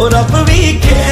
और अब भी खेल है खेले